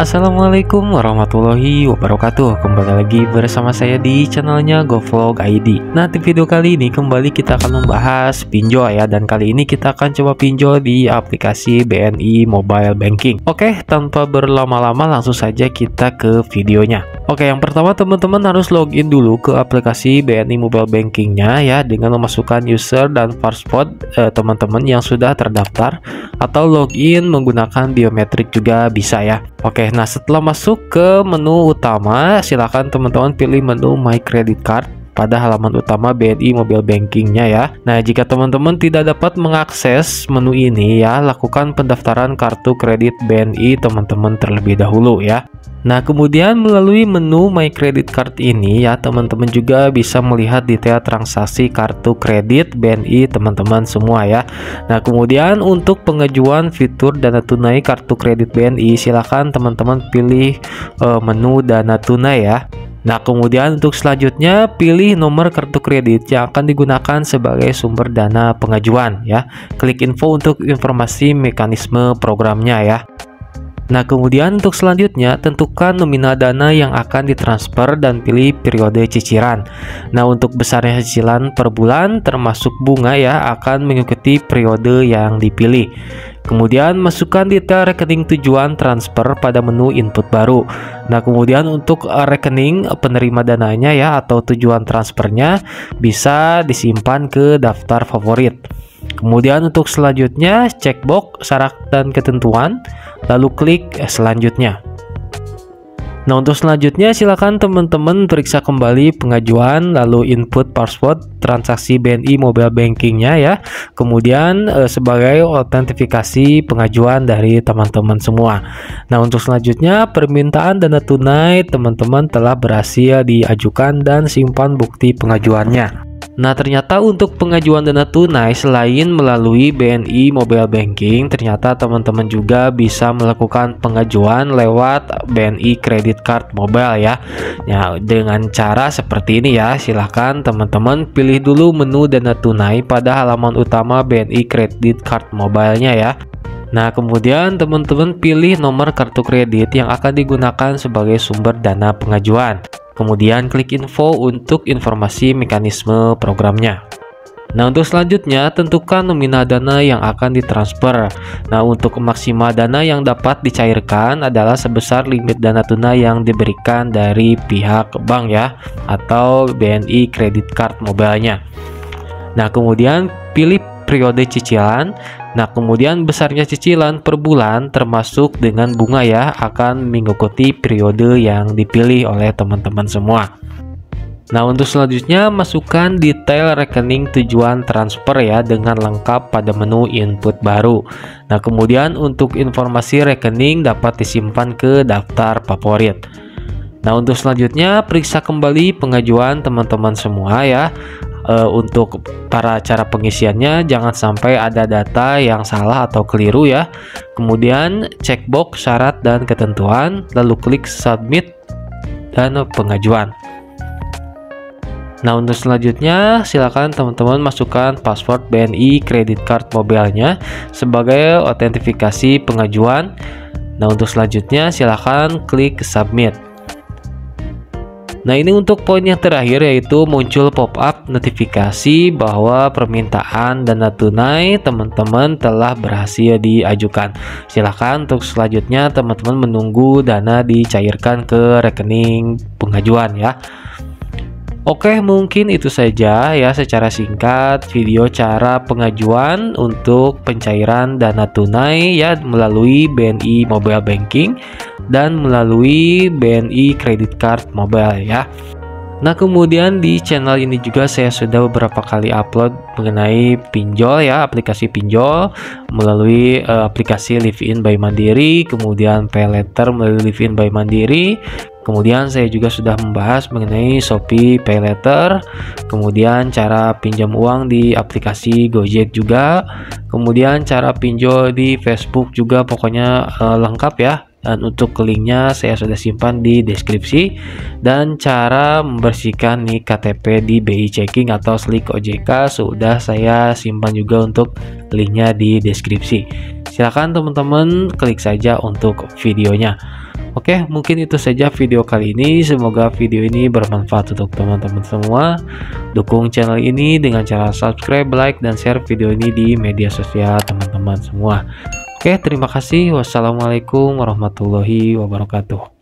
Assalamualaikum warahmatullahi wabarakatuh. Kembali lagi bersama saya di channelnya GoVlog ID Nah di video kali ini kembali kita akan membahas pinjol ya. Dan kali ini kita akan coba pinjol di aplikasi BNI Mobile Banking. Oke tanpa berlama-lama langsung saja kita ke videonya. Oke yang pertama teman-teman harus login dulu ke aplikasi BNI Mobile Bankingnya ya. Dengan memasukkan user dan password eh, teman-teman yang sudah terdaftar Atau login menggunakan biometrik juga bisa ya Oke, nah setelah masuk ke menu utama, silakan teman-teman pilih menu My Credit Card pada halaman utama BNI Mobile Bankingnya ya. Nah, jika teman-teman tidak dapat mengakses menu ini ya, lakukan pendaftaran kartu kredit BNI teman-teman terlebih dahulu ya. Nah, kemudian melalui menu My Credit Card ini ya, teman-teman juga bisa melihat detail transaksi kartu kredit BNI teman-teman semua ya. Nah, kemudian untuk pengajuan fitur dana tunai kartu kredit BNI, silakan teman-teman pilih uh, menu dana tunai ya. Nah, kemudian untuk selanjutnya pilih nomor kartu kredit yang akan digunakan sebagai sumber dana pengajuan ya. Klik info untuk informasi mekanisme programnya ya. Nah, kemudian untuk selanjutnya tentukan nominal dana yang akan ditransfer dan pilih periode cicilan. Nah, untuk besarnya cicilan per bulan termasuk bunga ya akan mengikuti periode yang dipilih. Kemudian masukkan detail rekening tujuan transfer pada menu input baru. Nah, kemudian untuk rekening penerima dananya ya atau tujuan transfernya bisa disimpan ke daftar favorit. Kemudian untuk selanjutnya cek box syarat dan ketentuan, lalu klik selanjutnya. Nah untuk selanjutnya silakan teman-teman periksa kembali pengajuan lalu input password transaksi BNI mobile bankingnya ya. Kemudian e, sebagai autentifikasi pengajuan dari teman-teman semua. Nah untuk selanjutnya permintaan dana tunai teman-teman telah berhasil diajukan dan simpan bukti pengajuannya Nah, ternyata untuk pengajuan dana tunai selain melalui BNI Mobile Banking, ternyata teman-teman juga bisa melakukan pengajuan lewat BNI Credit Card Mobile ya. Ya, dengan cara seperti ini ya. Silahkan teman-teman pilih dulu menu dana tunai pada halaman utama BNI Credit Card Mobile-nya ya. Nah, kemudian teman-teman pilih nomor kartu kredit yang akan digunakan sebagai sumber dana pengajuan. Kemudian klik info untuk informasi mekanisme programnya. Nah untuk selanjutnya tentukan nominal dana yang akan ditransfer Nah untuk maksimal dana yang dapat dicairkan adalah sebesar limit dana tunai yang diberikan dari pihak bank ya Atau BNI Credit Card mobilenya Nah kemudian pilih periode cicilan Nah, kemudian besarnya cicilan per bulan termasuk dengan bunga ya akan mengikuti periode yang dipilih oleh teman-teman semua. Nah, untuk selanjutnya masukkan detail rekening tujuan transfer ya dengan lengkap pada menu input baru. Nah, kemudian untuk informasi rekening dapat disimpan ke daftar favorit. Nah, untuk selanjutnya periksa kembali pengajuan teman-teman semua ya uh, untuk para cara pengisiannya jangan sampai ada data yang salah atau keliru ya. Kemudian cek box syarat dan ketentuan, lalu klik submit dan pengajuan. Nah untuk selanjutnya silakan teman-teman masukkan password BNI credit card mobilnya sebagai autentifikasi pengajuan. Nah untuk selanjutnya silakan klik submit. Nah ini untuk poin yang terakhir yaitu muncul pop-up notifikasi bahwa permintaan dana tunai teman-teman telah berhasil diajukan. Silahkan untuk selanjutnya teman-teman menunggu dana dicairkan ke rekening pengajuan ya. Oke, mungkin itu saja ya secara singkat video cara pengajuan untuk pencairan dana tunai ya melalui BNI Mobile Banking dan melalui BNI Credit Card Mobile ya. Nah kemudian di channel ini juga saya sudah beberapa kali upload mengenai pinjol ya aplikasi pinjol melalui uh, aplikasi Live In by Mandiri kemudian pay letter melalui Live In by Mandiri. Kemudian saya juga sudah membahas mengenai Shopee Pay Letter kemudian cara pinjam uang di aplikasi Gojek juga kemudian cara pinjol di Facebook juga pokoknya uh, lengkap ya dan untuk linknya saya sudah simpan di deskripsi dan cara membersihkan nih KTP di BI Checking atau Slik OJK sudah saya simpan juga untuk linknya di deskripsi silahkan teman-teman klik saja untuk videonya Oke, mungkin itu saja video kali ini. Semoga video ini bermanfaat untuk teman-teman semua. Dukung channel ini dengan cara subscribe, like, dan share video ini di media sosial teman-teman semua. Oke, terima kasih. Wassalamualaikum warahmatullahi wabarakatuh.